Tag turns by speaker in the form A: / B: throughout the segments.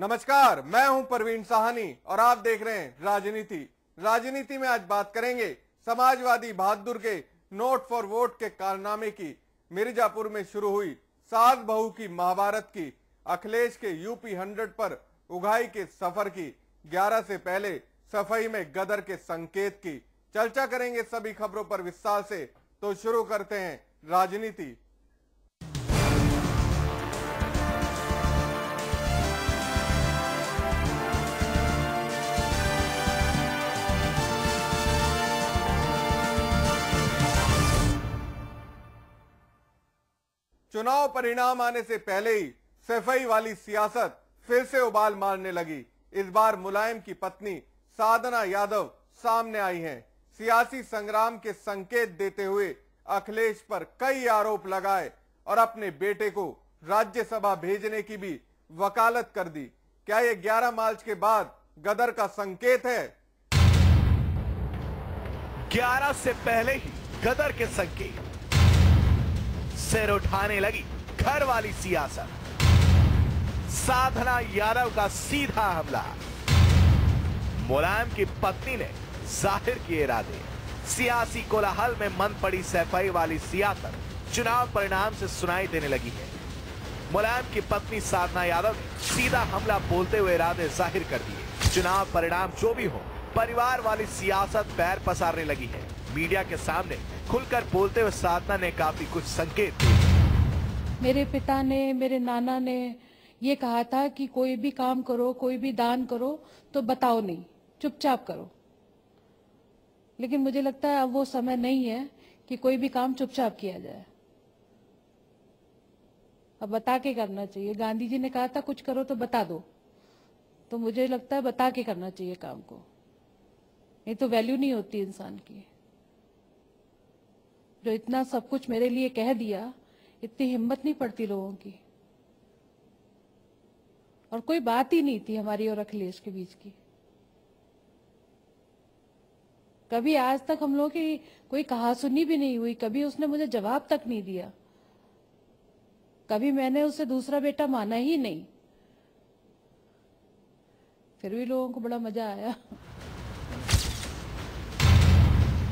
A: नमस्कार, मैं हूँ प्रवीण साहनी और आप देख रहे हैं राजनीति। राजनीति में आज बात करेंगे समाजवादी बहादुर के नोट फॉर वोट के कारनामे की। मिर्जापुर में शुरू हुई सात बहू की महाभारत की, अखिलेश के यूपी हंड्रेड पर उगाई के सफ़र की 11 से पहले सफ़ाई में गदर के संकेत की। चर्चा करेंगे सभी खबरों पर विस्तार से तो शुरू करते हैं राजनीति। चुनाव परिणाम आने से पहले ही सफ़ाई वाली सियासत फिर से उबाल मारने लगी। इस बार मुलायम की पत्नी साधना यादव सामने आई हैं। सियासी संग्राम के संकेत देते हुए अखिलेश पर कई आरोप लगाए और अपने बेटे को राज्यसभा भेजने की भी वकालत कर दी। क्या ये 11 मार्च के बाद गदर का संकेत है?
B: 11 से पहले ही गदर के संकेत। सिर उठाने लगी घर वाली सियासत। साधना यादव का सीधा हमला। मुलायम की पत्नी ने ज़ाहिर किए इरादे। सियासी कोलाहल में मन पड़ी सफ़ाई वाली सियासत चुनाव परिणाम से सुनाई देने लगी है। मुलायम की पत्नी साधना यादव ने सीधा हमला बोलते हुए इरादे ज़ाहिर कर दिए। चुनाव परिणाम जो भी हो, परिवार वाली सियासत पैर पसारने लगी है। मीडिया के सामने खुलकर बोलते हुए साधना ने काफ़ी कुछ संकेत
C: मेरे पिता ने, मेरे नाना ने ये कहा था कि कोई भी काम करो, कोई भी दान करो तो बताओ नहीं, चुपचाप करो। लेकिन मुझे लगता है अब वो समय नहीं है कि कोई भी काम चुपचाप किया जाए। अब बता के करना चाहिए। गांधी जी ने कहा था, कुछ करो तो बता दो। तो मुझे लगता है बता के करना चाहिए काम को। नहीं तो वैल्यू नहीं होती इंसान की। जो इतना सब कुछ मेरे लिए कह दिया, इतनी हिम्मत नहीं पड़ती लोगों की। और कोई बात ही नहीं थी हमारी और अखिलेश के बीच की। कभी आज तक हम लोगों की कोई कहा सुनी भी नहीं हुई, कभी उसने मुझे जवाब तक नहीं दिया। कभी मैंने उसे दूसरा बेटा माना ही नहीं। फिर भी लोगों को बड़ा मज़ा आया।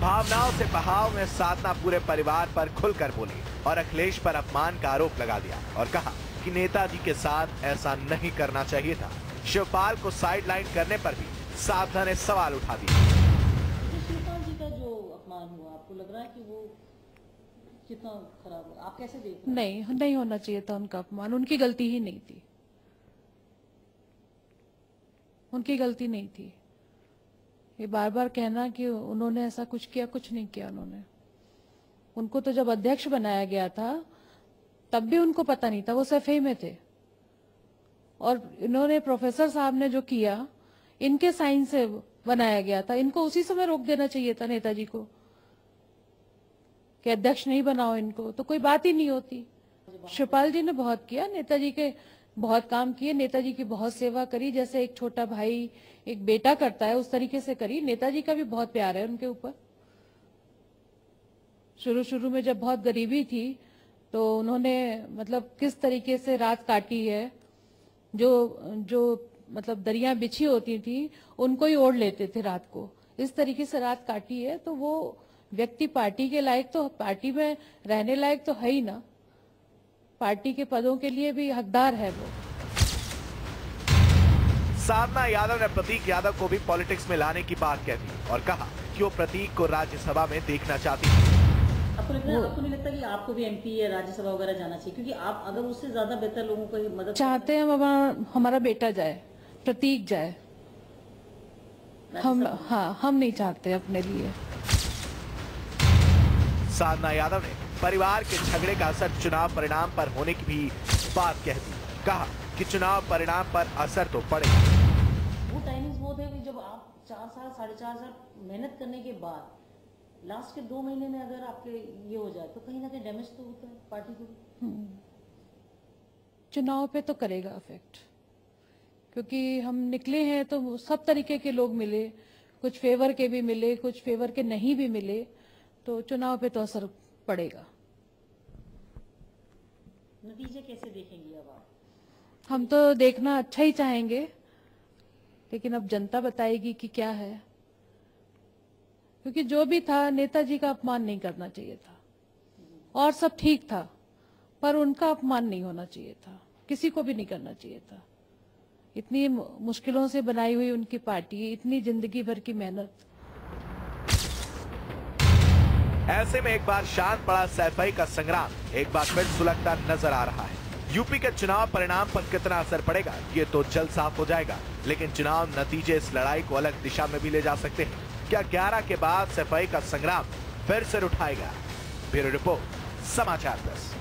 B: भावनाओं से बहाव में साधना पूरे परिवार पर खुलकर बोली और अखिलेश पर अपमान का आरोप लगा दिया और कहा कि नेताजी के साथ ऐसा नहीं करना चाहिए था। शिवपाल को साइडलाइन करने पर भी साधना ने सवाल उठा दिया
D: शिवपाल जी का जो अपमान हुआ आपको लग रहा है कि वो कितना खराब हुआ? आप कैसे देख रहे
C: नहीं नहीं होना चाहिए था उनका अपमान। उनकी गलती ही नहीं थी। उनकी गलती नहीं थी। ये बार बार कहना कि उन्होंने ऐसा कुछ किया, कुछ नहीं किया उन्होंने। उनको तो जब अध्यक्ष बनाया गया था, तब भी उनको पता नहीं था, वो सफे में थे। और इन्होंने प्रोफेसर साहब ने जो किया, इनके साइन से बनाया गया था। इनको उसी समय रोक देना चाहिए था नेताजी को, कि अध्यक्ष नहीं बनाओ इनको। तो कोई बात ही नहीं होती। शिवपाल जी ने बहुत किया, नेताजी के बहुत काम किए, नेताजी की बहुत सेवा करी, जैसे एक छोटा भाई, एक बेटा करता है, उस तरीके से करी। नेताजी का भी बहुत प्यार है उनके ऊपर। शुरू शुरू में जब बहुत गरीबी थी तो उन्होंने मतलब किस तरीके से रात काटी है, जो जो मतलब दरिया बिछी होती थी, उनको ही ओढ़ लेते थे रात को। इस तरीके से रात काटी है तो वो व्यक्ति पार्टी के लायक तो पार्टी में रहने लायक तो है ही ना। पार्टी के पदों के लिए भी हकदार है वो।
B: साधना यादव ने प्रतीक यादव को भी पॉलिटिक्स में लाने की बात कह दी और कहा कि वो प्रतीक को राज्यसभा में देखना चाहती है।
D: आपको लग आपको नहीं लगता कि आपको भी एमपी या राज्यसभा वगैरह जाना चाहिए? क्योंकि आप अगर उससे ज़्यादा बेहतर लोगों को मदद
C: चाहते हैं हमारा हमारा बेटा जाए प्रतीक जाए। हम हाँ हम नहीं चाहते अपने लिए।
B: साधना यादव ने परिवार के झगड़े का असर चुनाव परिणाम पर होने की भी बात कह दी। कहा कि चुनाव परिणाम पर असर तो पड़ेगा
D: वो टाइमिंग्स वो थे कि जब आप चार साल साढ़े चार साल मेहनत करने के बाद लास्ट के दो महीने में अगर आपके ये हो जाए तो कहीं ना कहीं डैमेज तो होता है पार्टी को। भी
C: चुनाव पे तो करेगा अफेक्ट क्योंकि हम निकले हैं तो सब तरीके के लोग मिले कुछ फेवर के भी मिले कुछ फेवर के नहीं भी मिले तो चुनाव पे तो असर पड़ेगा।
D: नतीजे कैसे देखेंगी अब आप?
C: हम तो देखना अच्छा ही चाहेंगे लेकिन अब जनता बताएगी कि क्या है। क्योंकि जो भी था नेताजी का अपमान नहीं करना चाहिए था। और सब ठीक था पर उनका अपमान नहीं होना चाहिए था। किसी को भी नहीं करना चाहिए था। इतनी मुश्किलों से बनाई हुई उनकी पार्टी इतनी ज़िंदगी भर की मेहनत
B: ऐसे में एक बार शांत पड़ा सैफई का संग्राम। एक बार फिर सुलगता नज़र आ रहा है। यूपी के चुनाव परिणाम पर कितना असर पड़ेगा, ये तो जल्द साफ़ हो जाएगा। लेकिन चुनाव नतीजे इस लड़ाई को अलग दिशा में भी ले जा सकते हैं। क्या 11 के बाद सफ़ाई का संग्राम फिर से उठाएगा? Bureau report, Samachar plus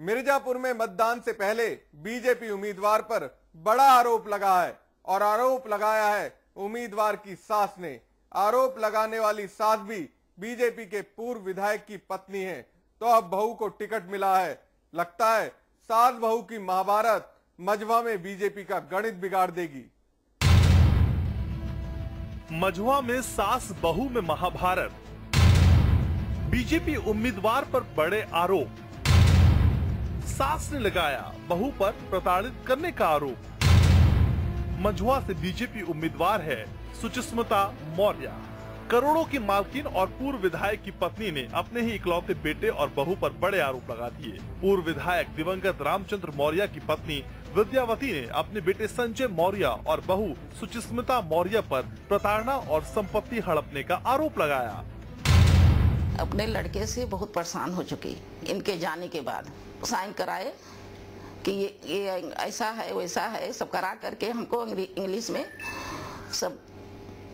A: Mirzapur में मतदान से पहले बीजेपी उम्मीदवार पर बड़ा आरोप लगा है और आरोप लगाया है उम्मीदवार की सास ने आरोप लगाने वाली सास भी बीजेपी के पूर्व विधायक की पत्नी है। तो अब बहू को टिकट मिला है। लगता है सास बहू की महाभारत मजवा में बीजेपी का गणित बिगाड़ देगी।
E: मझुआ में सास बहू में महाभारत। बीजेपी उम्मीदवार पर बड़े आरोप। सास ने लगाया बहू पर प्रताड़ित करने का आरोप। मझुआ से बीजेपी उम्मीदवार है सुचिस्मता मौर्य। करोड़ों की मालकिन और पूर्व विधायक की पत्नी ने अपने ही इकलौते बेटे और बहू पर बड़े आरोप लगा दिए। पूर्व विधायक दिवंगत रामचंद्र मौर्य की पत्नी विद्यावती ने अपने बेटे संजय मौर्य और बहू सुचिस्मिता मौर्य पर प्रताड़ना और संपत्ति हड़पने का आरोप लगाया।
F: अपने लड़के से बहुत परेशान हो चुकी। इनके जाने के बाद साइन कराए कि ये ये ऐसा है वैसा है सब करा करके हमको इंग्लिश में सब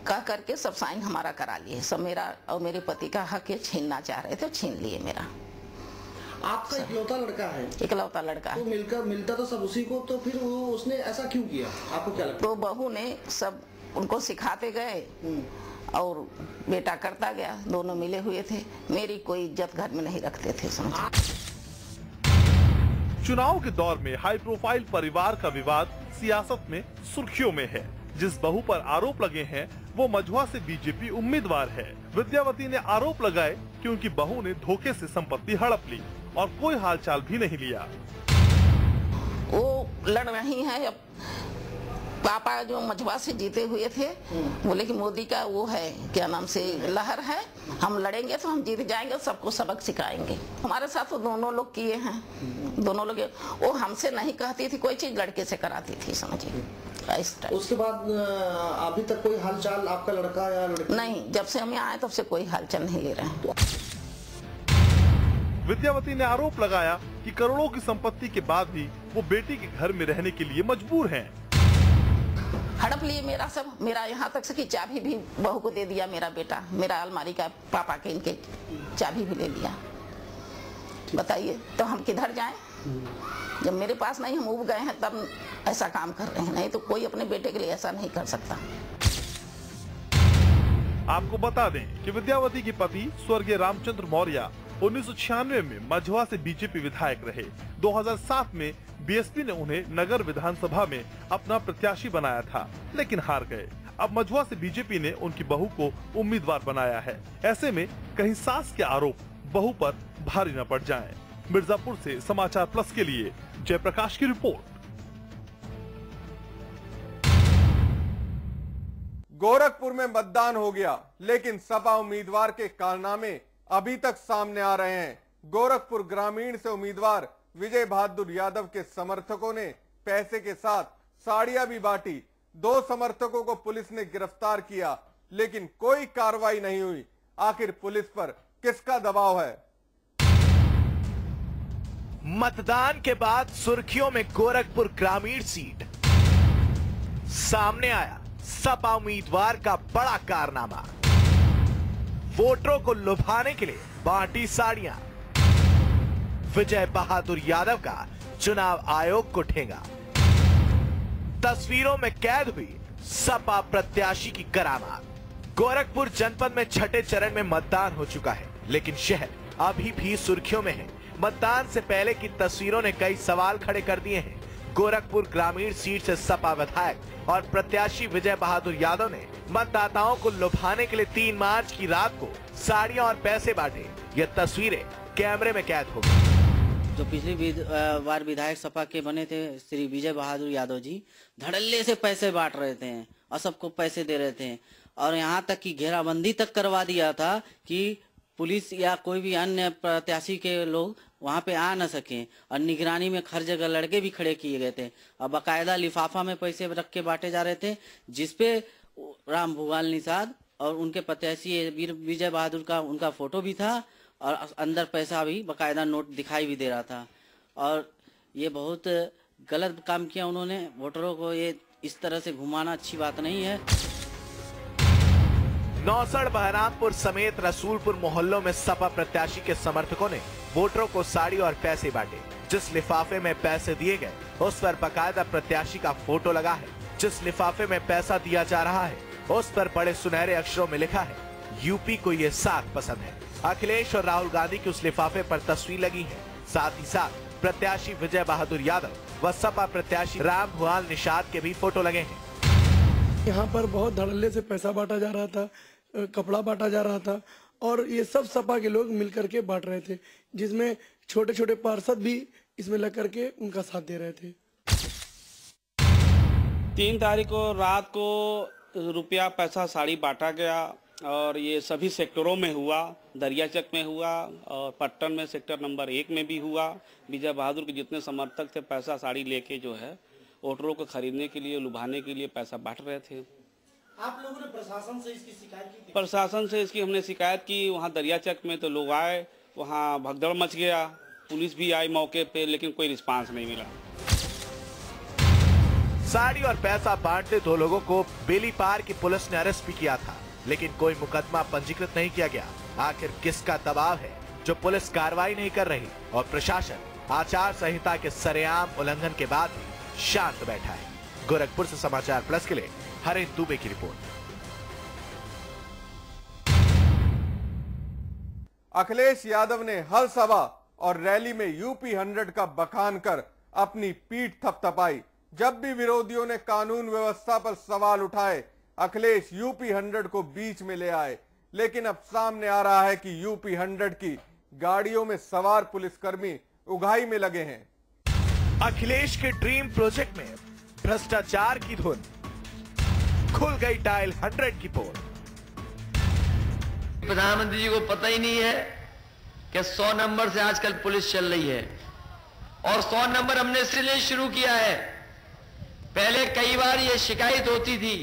F: कह करके सब साइन हमारा करा लिए। सब मेरा और मेरे पति का हक ये छीनना चाह रहे थे छीन लिए मेरा।
G: आपका इकलौता लड़का है।
F: इकलौता लड़का
G: तो मिलकर मिलता तो सब उसी को तो फिर वो उसने ऐसा क्यों किया? आपको क्या लगता
F: तो बहू ने सब उनको सिखाते गए और बेटा करता गया। दोनों मिले हुए थे। मेरी कोई इज़्ज़त घर में नहीं रखते थे समझो?
E: चुनाव के दौर में हाई प्रोफ़ाइल परिवार का विवाद सियासत में सुर्खियों में है। जिस बहू पर आरोप लगे हैं, वो मझुआ से बीजेपी उम्मीदवार है। विद्यावती ने आरोप लगाए कि उनकी बहू ने धोखे से संपत्ति हड़प ली और कोई हालचाल भी नहीं लिया।
F: वो लड़ रही है पापा जो मझवा से जीते हुए थे बोले कि मोदी का वो है क्या नाम से लहर है हम लड़ेंगे तो हम जीत जाएँगे सबको सबक सिखाएँगे। हमारे साथ तो दोनों लोग किए हैं दोनों लोग वो हमसे नहीं कहती थी कोई चीज़ लड़के से कराती थी समझिए।
G: उसके बाद अभी तक कोई हालचाल आपका लड़का या लड़की?
F: नहीं जब से हम यहाँ आए तब से कोई हालचाल नहीं ले रहे हैं।
E: विद्यावती ने आरोप लगाया कि करोड़ों की संपत्ति के बाद भी वो बेटी के घर में रहने के लिए मजबूर हैं।
F: हड़प लिए मेरा सब। मेरा यहाँ तक से कि चाबी भी बहू को दे दिया मेरा बेटा। मेरा अलमारी का पापा के इनके चाबी भी ले लिया। बताइए तो हम किधर जाएँ? जब मेरे पास नहीं, हम उब गए हैं, तब ऐसा काम कर रहे हैं। नहीं तो कोई अपने बेटे के लिए ऐसा नहीं कर सकता।
E: आपको बता दें कि विद्यावती के पति स्वर्गीय रामचंद्र मौर्य उन्नीस सौ छियानवे में मझुआ से बीजेपी विधायक रहे। 2007 में बीएसपी ने उन्हें नगर विधानसभा में अपना प्रत्याशी बनाया था, लेकिन हार गए। अब मझुआ से बीजेपी ने उनकी बहू को उम्मीदवार बनाया है। ऐसे में कहीं सास के आरोप बहू पर भारी न पड़ जाएँ। मिर्जापुर से समाचार प्लस के लिए जयप्रकाश की रिपोर्ट।
A: गोरखपुर में मतदान हो गया, लेकिन सपा उम्मीदवार के कारनामे अभी तक सामने आ रहे हैं। गोरखपुर ग्रामीण से उम्मीदवार विजय बहादुर यादव के समर्थकों ने पैसे के साथ साड़ियाँ भी बांटी। दो समर्थकों को पुलिस ने गिरफ़्तार किया, लेकिन कोई कार्रवाई नहीं हुई। आखिर पुलिस पर किसका दबाव है?
B: मतदान के बाद सुर्खियों में गोरखपुर ग्रामीण सीट। सामने आया सपा उम्मीदवार का बड़ा कारनामा। वोटरों को लुभाने के लिए बांटी साड़ियाँ। विजय बहादुर यादव का चुनाव आयोग को ठेंगा। तस्वीरों में कैद हुई सपा प्रत्याशी की करामात गोरखपुर जनपद में छठे चरण में मतदान हो चुका है, लेकिन शहर अभी भी सुर्खियों में है। मतदान से पहले की तस्वीरों ने कई सवाल खड़े कर दिए हैं। गोरखपुर ग्रामीण सीट से सपा विधायक और प्रत्याशी विजय बहादुर यादव ने मतदाताओं को लुभाने के लिए तीन मार्च की रात को साड़ियाँ और पैसे बांटे। ये तस्वीरें कैमरे में कैद हो गई।
H: जो पिछली बार विधायक सपा के बने थे, श्री विजय बहादुर यादव जी, धड़ल्ले से पैसे बांट रहे थे और सबको पैसे दे रहे थे। और यहाँ तक कि घेराबंदी तक करवा दिया था कि पुलिस या कोई भी अन्य प्रत्याशी के लोग वहाँ पे आ न सके और निगरानी में हर जगह लड़के भी खड़े किए गए थे। और बाकायदा लिफाफा में पैसे रख के बांटे जा रहे थे जिसपे राम भुवाल निषाद और उनके प्रत्याशी वीर विजय बहादुर का उनका फ़ोटो भी था और अंदर पैसा भी बाकायदा नोट दिखाई भी दे रहा था। और ये बहुत गलत काम किया उन्होंने, वोटरों को ये इस तरह से घुमाना अच्छी बात नहीं है।
B: नौसड़ बहरामपुर समेत रसूलपुर मोहल्लों में सपा प्रत्याशी के समर्थकों ने वोटरों को साड़ी और पैसे बांटे। जिस लिफाफे में पैसे दिए गए, उस पर बकायदा प्रत्याशी का फ़ोटो लगा है। जिस लिफाफे में पैसा दिया जा रहा है, उस पर बड़े सुनहरे अक्षरों में लिखा है, यूपी को ये साथ पसंद है। अखिलेश और राहुल गांधी की उस लिफाफे पर तस्वीर लगी है। साथ ही साथ, प्रत्याशी विजय बहादुर यादव व सपा प्रत्याशी राम भुआल निषाद के भी फ़ोटो लगे हैं।
I: यहाँ पर बहुत धड़ल्ले से पैसा बांटा जा रहा था, कपड़ा बांटा जा रहा था और ये सब सपा के लोग मिल करके बांट रहे थे, जिसमें छोटे छोटे पार्षद भी इसमें लग करके उनका साथ दे रहे थे।
J: तीन तारीख को रात को रुपया पैसा साड़ी बांटा गया और ये सभी सेक्टरों में हुआ, दरियाचक में हुआ और पट्टन में सेक्टर नंबर एक में भी हुआ। विजय बहादुर के जितने समर्थक थे, पैसा साड़ी लेके जो है वोटरों को खरीदने के लिए, लुभाने के लिए पैसा बांट रहे थे।
I: आप लोगों ने प्रशासन से इसकी शिकायत की
J: प्रशासन से इसकी हमने शिकायत की। वहाँ दरियाचक में तो लोग आए वहाँ भगदड़ मच गया। पुलिस भी आई मौके पे लेकिन कोई रिस्पांस नहीं मिला।
B: साड़ी और पैसा बांटते दो लोगों को बेली पार की पुलिस ने अरेस्ट भी किया था लेकिन कोई मुकदमा पंजीकृत नहीं किया गया। आखिर किसका दबाव है जो पुलिस कार्रवाई नहीं कर रही और प्रशासन आचार संहिता के सरेआम उल्लंघन के बाद भी शांत बैठा है? गोरखपुर से समाचार प्लस के लिए हरे दुबे की रिपोर्ट
A: अखिलेश यादव ने हर सभा और रैली में यूपी हंड्रेड का बखान कर अपनी पीठ थपथपाई। जब भी विरोधियों ने कानून व्यवस्था पर सवाल उठाए अखिलेश यूपी हंड्रेड को बीच में ले आए। लेकिन अब सामने आ रहा है कि यूपी हंड्रेड की गाड़ियों में सवार पुलिसकर्मी उगाई में लगे हैं।
B: अखिलेश के ड्रीम प्रोजेक्ट में भ्रष्टाचार की धुन। खुल गई डायल हंड्रेड की पोल।
K: प्रधानमंत्री जी को पता ही नहीं है कि सौ नंबर से आजकल पुलिस चल रही है। और सौ नंबर हमने इसलिए शुरू किया है। पहले कई बार ये शिकायत होती थी।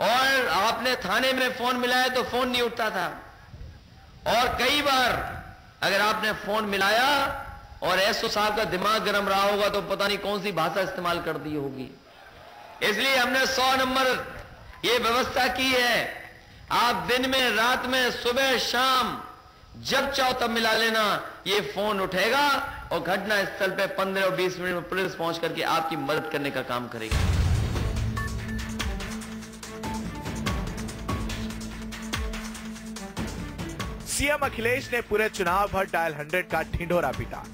K: और आपने थाने में फ़ोन मिलाया तो फ़ोन नहीं उठता था। और कई बार अगर आपने फ़ोन मिलाया और एसओ साहब का दिमाग गर्म रहा होगा तो पता नहीं कौन सी भाषा इस्तेमाल कर दी होगी। इसलिए हमने सौ नंबर ये व्यवस्था की है। आप दिन में, रात में, सुबह, शाम, जब चाहो तब मिला लेना। ये फ़ोन उठेगा और घटना स्थल पे 15 और 20 मिनट में पुलिस पहुँच करके आपकी मदद करने का काम करेगी।
B: सीएम अखिलेश ने पूरे चुनाव भर डायल हंड्रेड का ढिंढोरा पीटा।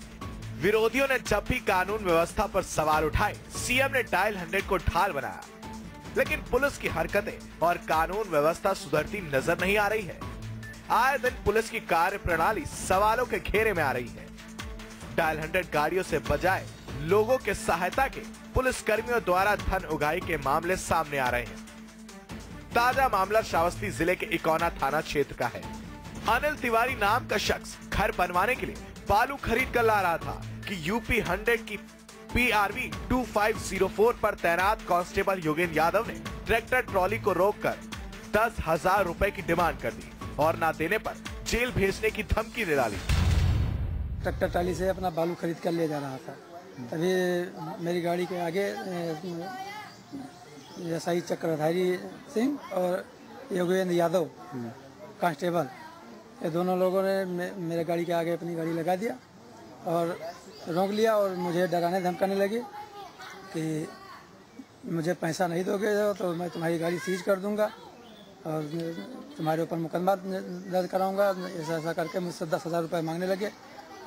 B: विरोधियों ने जब भी कानून व्यवस्था पर सवाल उठाए, सीएम ने डायल हंड्रेड को ढाल बनाया। लेकिन पुलिस की हरकतें और कानून व्यवस्था सुधरती नज़र नहीं आ रही है। आए दिन पुलिस की कार्य प्रणाली सवालों के घेरे में आ रही है। डायल हंड्रेड गाड़ियों से बजाय लोगों के सहायता के पुलिस कर्मियों द्वारा धन उगाही के मामले सामने आ रहे हैं। ताज़ा मामला श्रावस्ती ज़िले के इकोना थाना क्षेत्र का है। अनिल तिवारी नाम का शख्स घर बनवाने के लिए बालू खरीद कर ला रहा था। कि यूपी हंड्रेड की पीआरवी 2504 पर तैनात कांस्टेबल योगेंद्र यादव ने ट्रैक्टर ट्रॉली को रोककर दस हज़ार रूपए की डिमांड कर दी और ना देने पर जेल भेजने की धमकी दे डाली।
L: ट्रैक्टर ट्राली से अपना बालू खरीद कर ले जा रहा था। तभी मेरी गाड़ी के आगे एस आई चक्रधारी सिंह और योगेंद्र यादव कांस्टेबल ये दोनों लोगों ने मे, मेरे गाड़ी के आगे अपनी गाड़ी लगा दिया और रोक लिया और मुझे डराने धमकाने लगे कि मुझे पैसा नहीं दोगे तो मैं तुम्हारी गाड़ी सीज कर दूँगा और तुम्हारे ऊपर मुकदमा दर्ज कराऊँगा। ऐसा ऐसा करके मुझसे दस हज़ार रुपये मांगने लगे।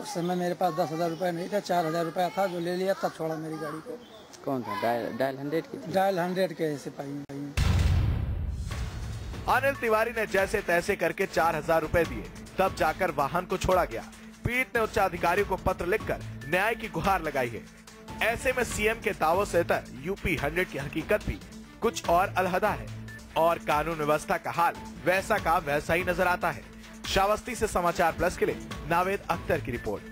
L: उस समय मेरे पास दस हज़ार रुपये नहीं था चार हज़ार रुपया था जो ले लिया तब छोड़ा मेरी गाड़ी को।
H: कौन था? डायल डायल हंड्रेड की
L: डायल हंड्रेड के सिपाही
B: अनिल तिवारी ने जैसे तैसे करके चार हज़ार रूपए दिए। तब जाकर वाहन को छोड़ा गया। पीड़ित ने उच्च अधिकारियों को पत्र लिखकर न्याय की गुहार लगाई है। ऐसे में सीएम के दावों से तर यूपी हंड्रेड की हकीकत भी कुछ और अलहदा है। और कानून व्यवस्था का हाल वैसा का वैसा ही नज़र आता है। श्रावस्ती से समाचार प्लस के लिए नावेद अख्तर की रिपोर्ट।